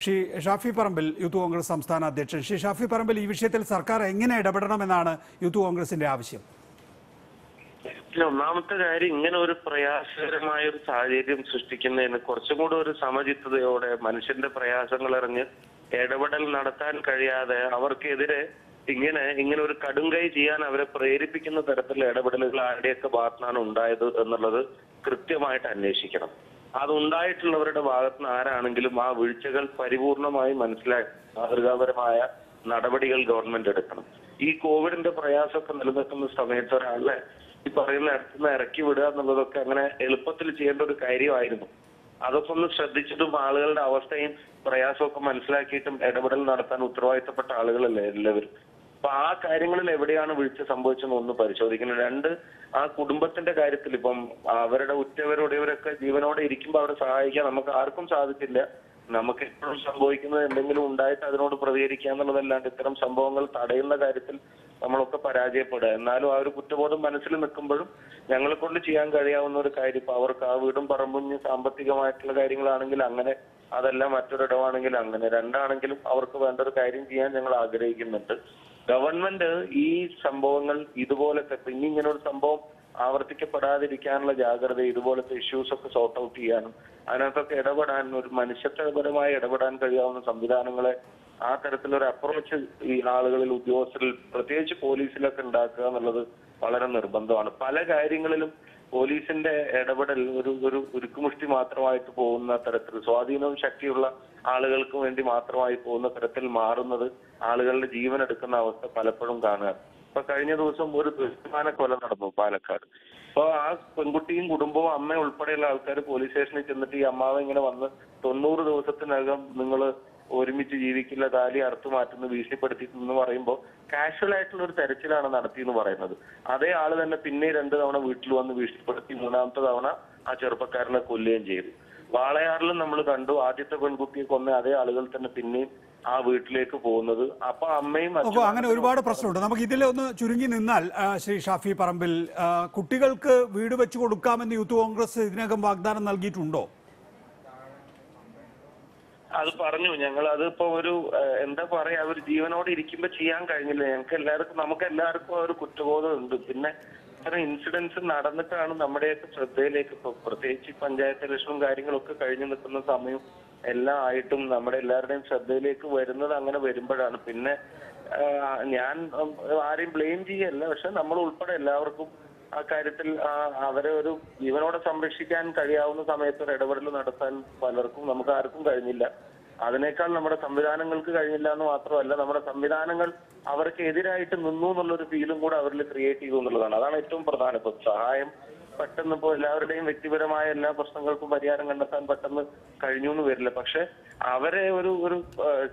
Shri Shafi Parambil youth Congress സംസ്ഥാന അധ്യക്ഷൻ. ശ്രീ ഷാഫി പറമ്പിൽ ഈ വിഷയത്തിൽ സർക്കാർ എങ്ങനെ ഇടപെടണമെന്നാണ് യൂത്ത് കോൺഗ്രസിന്റെ ആവശ്യം? ഒന്നാമത്തെ കാര്യം ഇങ്ങനെ ഒരു പ്രയാസകരമായ ഒരു സാഹചര്യം സൃഷ്ടിക്കുന്നതിന് കുറച്ചും കൂടെ ഒരു സമചിത്തതയോടെ മനുഷ്യന്റെ പ്രയാസങ്ങൾ അറിഞ്ഞ് ഇടപെടൽ നടത്താൻ കഴിയാതെ അവർക്കെതിരെ ഇങ്ങനെ ഇങ്ങനെ ഒരു കടുംകൈ ചെയ്യാൻ അവരെ പ്രേരിപ്പിക്കുന്ന തരത്തിലുള്ള ഇടപെടലുകൾ ആരുടെയൊക്കെ ഭാഗത്താണ് ഉണ്ടായത് എന്നുള്ളത് കൃത്യമായിട്ട് അന്വേഷിക്കണം. അതുണ്ടായിട്ടുള്ളവരുടെ ഭാഗത്ത് നിന്ന് ആരാണെങ്കിലും ആ വീഴ്ചകൾ പരിപൂർണമായി മനസ്സിലാക്കി മാതൃകാപരമായ നടപടികൾ ഗവൺമെന്റ് എടുക്കണം. ഈ കോവിഡിന്റെ പ്രയാസമൊക്കെ നിലനിൽക്കുന്ന സമയത്ത് ഒരാളെ ഈ പറയുന്ന അടുത്തുനിന്ന് ഇറക്കി വിടുക എന്നുള്ളതൊക്കെ അങ്ങനെ എളുപ്പത്തിൽ ചെയ്യേണ്ട ഒരു കാര്യമായിരുന്നു. അതൊക്കെ ഒന്ന് ശ്രദ്ധിച്ചിട്ടും ആളുകളുടെ അവസ്ഥയും പ്രയാസമൊക്കെ മനസ്സിലാക്കിയിട്ടും ഇടപെടൽ നടത്താൻ ഉത്തരവാദിത്തപ്പെട്ട ആളുകളല്ലേ എല്ലാവരും? അപ്പൊ ആ കാര്യങ്ങളിൽ എവിടെയാണ് വീഴ്ച സംഭവിച്ചെന്ന് ഒന്ന് പരിശോധിക്കണം. രണ്ട് ആ കുടുംബത്തിന്റെ കാര്യത്തിൽ ഇപ്പം അവരുടെ ഉറ്റവരുടേവരൊക്കെ ജീവനോടെ ഇരിക്കുമ്പോൾ അവരെ സഹായിക്കാൻ നമുക്ക് ആർക്കും സാധിച്ചില്ല. നമുക്ക് എപ്പോഴും സംഭവിക്കുന്നത് എന്തെങ്കിലും ഉണ്ടായിട്ട് അതിനോട് പ്രതികരിക്കുക എന്നുള്ളതല്ലാണ്ട് ഇത്തരം സംഭവങ്ങൾ തടയുന്ന കാര്യത്തിൽ നമ്മളൊക്കെ പരാജയപ്പെടുക. എന്നാലും ആ ഒരു കുറ്റബോധം മനസ്സിൽ നിൽക്കുമ്പോഴും ഞങ്ങളെ കൊണ്ട് ചെയ്യാൻ കഴിയാവുന്ന ഒരു കാര്യം ഇപ്പൊ അവർക്ക് ആ വീടും പറമ്പും സാമ്പത്തികമായിട്ടുള്ള കാര്യങ്ങളാണെങ്കിൽ അങ്ങനെ അതല്ല മറ്റൊരിടമാണെങ്കിൽ അങ്ങനെ. രണ്ടാണെങ്കിലും അവർക്ക് വേണ്ട ഒരു കാര്യം ചെയ്യാൻ ഞങ്ങൾ ആഗ്രഹിക്കുന്നുണ്ട്. ഗവൺമെന്റ് ഈ സംഭവങ്ങൾ ഇതുപോലത്തെ ഇനി ഇങ്ങനെ ഒരു സംഭവം ആവർത്തിക്കപ്പെടാതിരിക്കാനുള്ള ജാഗ്രത ഇതുപോലത്തെ ഇഷ്യൂസ് ഒക്കെ സോർട്ട് ഔട്ട് ചെയ്യാനും അതിനകത്തൊക്കെ ഇടപെടാൻ ഒരു മനുഷ്യത്വപരമായി ഇടപെടാൻ കഴിയാവുന്ന സംവിധാനങ്ങളെ ആ തരത്തിലൊരു അപ്രോച്ച് ഈ ആളുകളിൽ ഉദ്യോഗസ്ഥരിൽ പ്രത്യേകിച്ച് പോലീസിലൊക്കെ ഉണ്ടാക്കുക എന്നുള്ളത് വളരെ നിർബന്ധമാണ്. പല കാര്യങ്ങളിലും പോലീസിന്റെ ഇടപെടൽ ഒരു ഒരു ഉരുക്കുമുഷ്ടി മാത്രമായിട്ട് പോകുന്ന തരത്തിൽ സ്വാധീനവും ശക്തിയുള്ള ആളുകൾക്ക് വേണ്ടി മാത്രമായി പോകുന്ന തരത്തിൽ മാറുന്നത് ആളുകളുടെ ജീവൻ എടുക്കുന്ന അവസ്ഥ പലപ്പോഴും കാണുക. ഇപ്പൊ കഴിഞ്ഞ ദിവസം ഒരു ദുഷ്മാന കൊല നടന്നു പാലക്കാട്. അപ്പൊ ആ പെൺകുട്ടിയും കുടുംബവും അമ്മ ഉൾപ്പെടെയുള്ള ആൾക്കാർ പോലീസ് സ്റ്റേഷനിൽ ചെന്നിട്ട് ഈ അമ്മാവൻ ഇങ്ങനെ വന്ന് തൊണ്ണൂറ് ദിവസത്തിനകം നിങ്ങൾ ഒരുമിച്ച് ജീവിക്കില്ല താലി അറുത്തു മാറ്റുന്ന ഭീഷണിപ്പെടുത്തിയെന്ന് പറയുമ്പോൾ കാഷ്വൽ ആയിട്ടുള്ള ഒരു തെരച്ചിലാണ് നടത്തിയെന്ന് പറയുന്നത്. അതേ ആൾ തന്നെ പിന്നെ രണ്ട് തവണ വീട്ടിൽ വന്ന് ഭീഷണിപ്പെടുത്തി മൂന്നാമത്തെ തവണ ആ ചെറുപ്പക്കാരനെ കൊല്ലുകയും ചെയ്തു. വാളയാറിലും നമ്മൾ കണ്ടു ആദ്യത്തെ പെൺകുട്ടിയെ കൊന്ന അതേ ആളുകൾ തന്നെ പിന്നെയും ആ വീട്ടിലേക്ക് പോകുന്നത്. അപ്പൊ അമ്മയും അപ്പൊ അങ്ങനെ ഒരുപാട് പ്രശ്നമുണ്ട്. നമുക്ക് ഇതിൽ ഒന്ന് ചുരുങ്ങി നിന്നാൽ ശ്രീ ഷാഫി പറമ്പിൽ കുട്ടികൾക്ക് വീട് വെച്ച് കൊടുക്കാമെന്ന് യൂത്ത് കോൺഗ്രസ് ഇതിനകം വാഗ്ദാനം നൽകിയിട്ടുണ്ടോ? അത് പറഞ്ഞു. ഞങ്ങൾ അതിപ്പോ ഒരു എന്താ പറയാ ഒരു ജീവനോട് ഇരിക്കുമ്പോ ചെയ്യാൻ കഴിഞ്ഞില്ല. ഞങ്ങൾക്ക് എല്ലാവർക്കും നമുക്ക് എല്ലാവർക്കും ആ ഒരു കുറ്റബോധം ഉണ്ട്. പിന്നെ ഇത്തരം ഇൻസിഡൻസ് നടന്നിട്ടാണ് നമ്മുടെയൊക്കെ ശ്രദ്ധയിലേക്ക് ഇപ്പൊ പ്രത്യേകിച്ച് പഞ്ചായത്ത് ഇലക്ഷനും കാര്യങ്ങളൊക്കെ കഴിഞ്ഞു നിൽക്കുന്ന സമയം എല്ലാം ആയിട്ടും നമ്മുടെ എല്ലാവരുടെയും ശ്രദ്ധയിലേക്ക് വരുന്നത് അങ്ങനെ വരുമ്പോഴാണ്. പിന്നെ ഞാൻ ആരെയും ബ്ലെയിം ചെയ്യല്ല. പക്ഷെ നമ്മൾ ഉൾപ്പെടെ എല്ലാവർക്കും ആ കാര്യത്തിൽ ആ, അവരെ ഒരു ജീവനോടെ സംരക്ഷിക്കാൻ കഴിയാവുന്ന സമയത്ത് ഒരു ഇടപെടൽ നടത്താൻ പലർക്കും നമുക്ക് ആർക്കും കഴിഞ്ഞില്ല. അതിനേക്കാൾ നമ്മുടെ സംവിധാനങ്ങൾക്ക് കഴിഞ്ഞില്ല എന്ന് മാത്രമല്ല നമ്മുടെ സംവിധാനങ്ങൾ അവർക്ക് എതിരായിട്ട് നിന്നു എന്നുള്ളൊരു ഫീലും കൂടെ അവരിൽ ക്രിയേറ്റ് ചെയ്തു എന്നുള്ളതാണ്. അതാണ് ഏറ്റവും പ്രധാനപ്പെട്ട ഇപ്പൊ സഹായം പെട്ടെന്ന് ഇപ്പോൾ എല്ലാവരുടെയും വ്യക്തിപരമായ എല്ലാ പ്രശ്നങ്ങൾക്കും പരിഹാരം കണ്ടെത്താൻ പെട്ടെന്ന് കഴിഞ്ഞു എന്ന് വരില്ല. പക്ഷെ അവരെ ഒരു ഒരു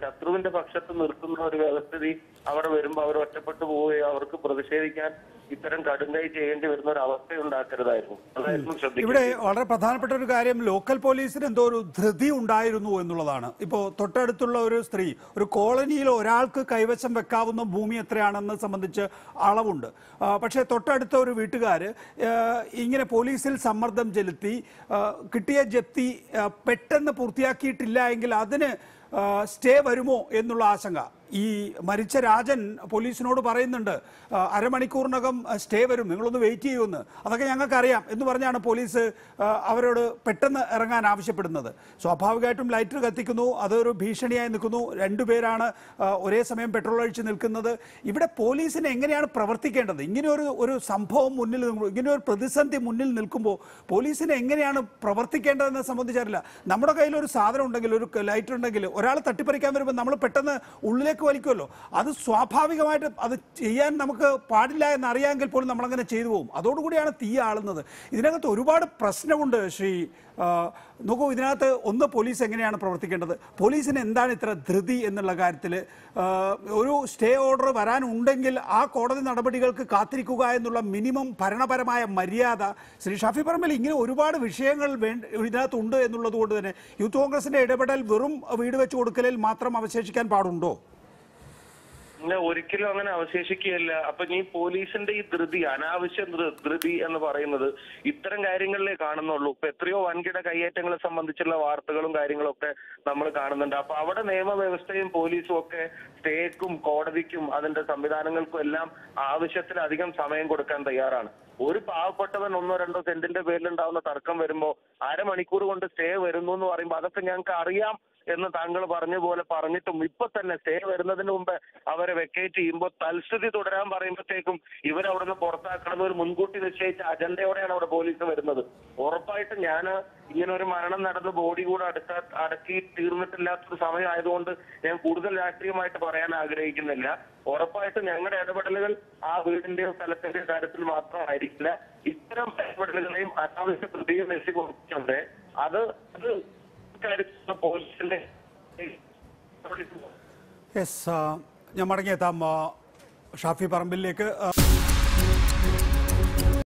ശത്രുവിന്റെ പക്ഷത്ത് നിർത്തുന്ന ഒരു വ്യവസ്ഥിതി അവിടെ വരുമ്പോൾ അവർ ഒറ്റപ്പെട്ടു പോവുകയോ അവർക്ക് പ്രതിഷേധിക്കാൻ ഇത്തരം കടുങ്കൈ ചെയ്യേണ്ടി വരുന്ന ഒരു അവസ്ഥ ഉണ്ടാക്കരുതായിരുന്നു അതായിരുന്നു ഇവിടെ വളരെ പ്രധാനപ്പെട്ട ഒരു കാര്യം ലോക്കൽ പോലീസിന് എന്തോ ഒരു ധൃതി ഉണ്ടായിരുന്നു എന്നുള്ളതാണ്. ഇപ്പോ തൊട്ടടുത്തുള്ള ഒരു സ്ത്രീ ഒരു കോളനിയിൽ ഒരാൾക്ക് കൈവശം വെക്കാവുന്ന ഭൂമി എത്രയാണെന്ന് സംബന്ധിച്ച് അളവുണ്ട്. പക്ഷേ തൊട്ടടുത്ത ഒരു വീട്ടുകാർ ഇങ്ങനെ പോലീസിൽ സമ്മർദ്ദം ചെലുത്തി കിട്ടിയ ജപ്തി പെട്ടെന്ന് പൂർത്തിയാക്കിയിട്ടില്ല എങ്കിൽ അതിന് സ്റ്റേ വരുമോ എന്നുള്ള ആശങ്ക. ഈ മരിച്ച രാജൻ പോലീസിനോട് പറയുന്നുണ്ട് അരമണിക്കൂറിനകം സ്റ്റേ വരും നിങ്ങളൊന്ന് വെയിറ്റ് ചെയ്യുമെന്ന് അതൊക്കെ ഞങ്ങൾക്കറിയാം എന്ന് പറഞ്ഞാണ് പോലീസ് അവരോട് പെട്ടെന്ന് ഇറങ്ങാൻ ആവശ്യപ്പെടുന്നത്. സ്വാഭാവികമായിട്ടും ലൈറ്റർ കത്തിക്കുന്നു അതൊരു ഭീഷണിയായി നിൽക്കുന്നു. രണ്ടുപേരാണ് ഒരേ സമയം പെട്രോൾ ഒഴിച്ച് നിൽക്കുന്നത്. ഇവിടെ പോലീസിന് എങ്ങനെയാണ് പ്രവർത്തിക്കേണ്ടത്? ഇങ്ങനെ ഒരു ഒരു സംഭവം മുന്നിൽ നിൽക്കുമ്പോൾ ഇങ്ങനെ ഒരു പ്രതിസന്ധി മുന്നിൽ നിൽക്കുമ്പോൾ പോലീസിന് എങ്ങനെയാണ് പ്രവർത്തിക്കേണ്ടതെന്ന് സംബന്ധിച്ചറിയില്ല നമ്മുടെ കയ്യിൽ ഒരു സാധനം ഉണ്ടെങ്കിൽ ഒരു ലൈറ്റർ ഉണ്ടെങ്കിൽ ഒരാൾ തട്ടിപ്പറിക്കാൻ വരുമ്പോൾ നമ്മൾ പെട്ടെന്ന് ഉള്ളിലേക്ക് വലിക്കുമല്ലോ. അത് സ്വാഭാവികമായിട്ട് അത് ചെയ്യാൻ നമുക്ക് പാടില്ല എന്നറിയാമെങ്കിൽ പോലും നമ്മളങ്ങനെ ചെയ്തു പോകും. അതോടുകൂടിയാണ് തീ ആളുന്നത്. ഇതിനകത്ത് ഒരുപാട് പ്രശ്നമുണ്ട് ശ്രീ നോക്കൂ ഇതിനകത്ത് ഒന്ന് പോലീസ് എങ്ങനെയാണ് പ്രവർത്തിക്കേണ്ടത്? പോലീസിന് എന്താണ് ഇത്ര ധൃതി എന്നുള്ള കാര്യത്തിൽ ഒരു സ്റ്റേ ഓർഡർ വരാനുണ്ടെങ്കിൽ ആ കോടതി നടപടികൾക്ക് കാത്തിരിക്കുക എന്നുള്ള മിനിമം ഭരണപരമായ മര്യാദ ശ്രീ ഷാഫി പറമ്പിൽ ഇങ്ങനെ ഒരുപാട് വിഷയങ്ങൾ വേണ്ട ഇതിനകത്തുണ്ട് എന്നുള്ളത് കൊണ്ട് തന്നെ യൂത്ത് കോൺഗ്രസിന്റെ ഇടപെടൽ വെറും വീട് വെച്ച് കൊടുക്കലിൽ മാത്രം അവശേഷിക്കാൻ പാടുണ്ടോ? ഒരിക്കലും അങ്ങനെ അവശേഷിക്കുകയല്ല. അപ്പൊ ഈ പോലീസിന്റെ ഈ ധൃതി അനാവശ്യ ധൃതി എന്ന് പറയുന്നത് ഇത്തരം കാര്യങ്ങളിലേ കാണുന്നുള്ളൂ. ഇപ്പൊ എത്രയോ വൻകിട കയ്യേറ്റങ്ങളെ സംബന്ധിച്ചുള്ള വാർത്തകളും കാര്യങ്ങളും ഒക്കെ നമ്മൾ കാണുന്നുണ്ട്. അപ്പൊ അവിടെ നിയമവ്യവസ്ഥയും പോലീസും ഒക്കെ സ്റ്റേക്കും കോടതിക്കും അതിന്റെ സംവിധാനങ്ങൾക്കും എല്ലാം ആവശ്യത്തിലധികം സമയം കൊടുക്കാൻ തയ്യാറാണ്. ഒരു പാവപ്പെട്ടവൻ ഒന്നോ രണ്ടോ സെന്റിന്റെ പേരിലുണ്ടാവുന്ന തർക്കം വരുമ്പോ അരമണിക്കൂർ കൊണ്ട് സ്റ്റേ വരുന്നു എന്ന് പറയുമ്പോൾ അതൊക്കെ ഞങ്ങൾക്ക് അറിയാം. എന്ന് താങ്കൾ പറഞ്ഞ പോലെ പറഞ്ഞിട്ടും ഇപ്പൊ തന്നെ സ്റ്റേ വരുന്നതിന് മുമ്പ് അവരെ വെക്കേറ്റ് ചെയ്യുമ്പോൾ തൽസ്ഥിതി തുടരാൻ പറയുമ്പോഴത്തേക്കും ഇവരവിടുന്ന് പുറത്താക്കണം ഒരു മുൻകൂട്ടി നിശ്ചയിച്ച അജണ്ടയോടെയാണ് അവിടെ പോലീസ് വരുന്നത്. ഉറപ്പായിട്ടും ഞാൻ ഇങ്ങനെ ഒരു മരണം നടന്ന് ബോഡി കൂടെ അടുത്ത അടക്കി തീർന്നിട്ടില്ലാത്തൊരു സമയമായതുകൊണ്ട് ഞാൻ കൂടുതൽ രാഷ്ട്രീയമായിട്ട് പറയാൻ ആഗ്രഹിക്കുന്നില്ല. ഉറപ്പായിട്ടും ഞങ്ങളുടെ ഇടപെടലുകൾ ആ വീടിന്റെയോ സ്ഥലത്തിന്റെയോ കാര്യത്തിൽ മാത്രമായിരിക്കില്ല. ഇത്തരം ഇടപെടലുകളെയും അനാവശ്യ പ്രതിയും എത്തി കൊടുത്തിട്ടുണ്ട് അത് അത് യെസ് ഞാൻ മടങ്ങിയെത്താം ആ, ഷാഫി പറമ്പിലേക്ക് ആ,